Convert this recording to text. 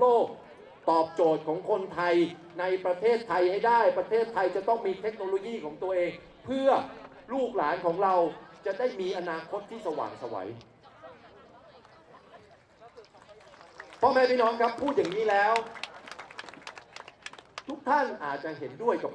โลก ตอบโจทย์ของคนไทยในประเทศไทยให้ได้ ประเทศไทยจะต้องมีเทคโนโลยีของตัวเอง เพื่อลูกหลานของเราจะได้มีอนาคตที่สว่างไสวัยพ่อแม่พี่น้องครับพูดอย่างนี้แล้ว ทุกท่านอาจจะเห็นด้วยกับผม